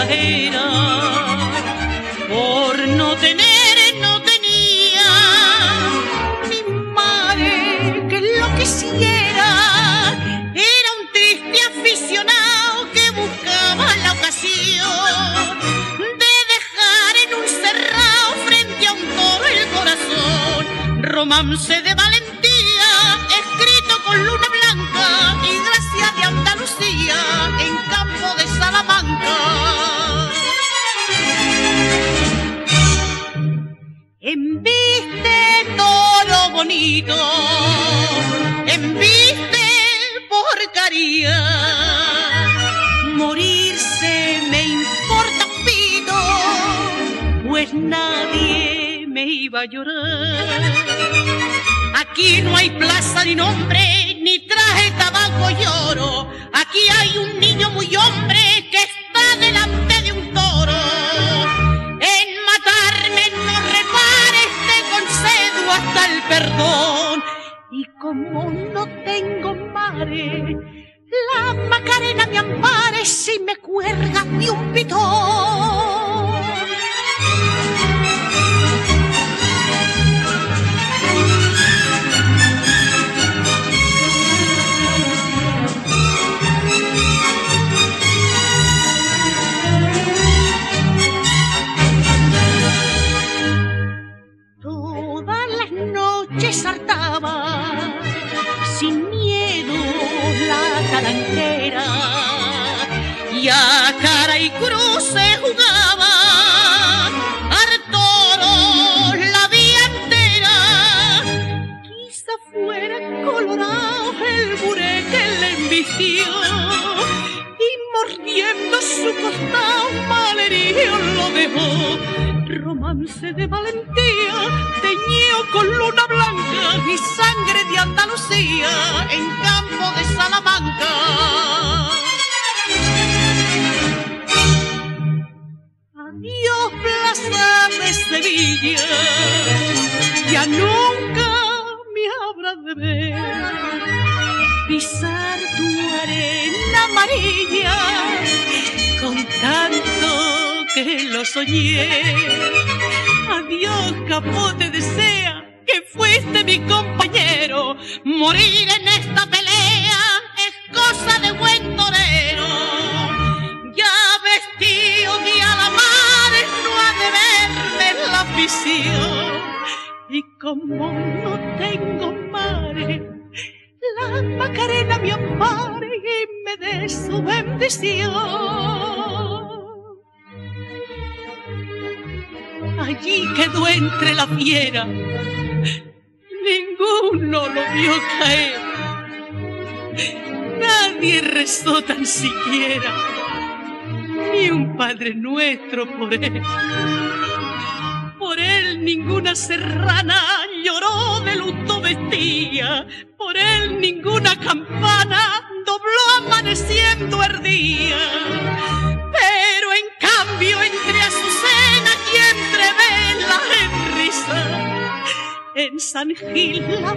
exagera. Por no tener, no tenía mi madre que lo quisiera. Era un triste aficionado que buscaba la ocasión de dejar en un cerrado frente a un toro el corazón. Romance de porcaría, morirse me importa pito, pues nadie me iba a llorar. Aquí no hay plaza ni nombre, ni traje tabaco y oro. Aquí hay un niño muy hombre que está delante de un toro. En matarme no repares, te concedo hasta el perdón. Y como no tengo mare, la Macarena me ampare si me cuelga de un pitón. Y a cara y cruz se jugaba Arturo la vía entera. Quizá fuera colorado el buré que le embistió y mordiendo su costado malherido lo dejó romance de valentía, teñido con luna blanca y sangre Ya nunca me habrás de ver pisar tu arena amarilla con tanto que lo soñé. Adiós, capote desea que fuiste mi compañero. Morir en esta pelea Y como no tengo mare, la Macarena me ampare y me dé su bendición. allí quedó entre la fiera. Ninguno lo vio caer. Nadie rezó tan siquiera. Ni un Padre Nuestro por él. Ninguna serrana lloró de luto vestía. Por él ninguna campana dobló amaneciendo el día. Pero en cambio entre azucenas y entre velas en risa, en San Gil la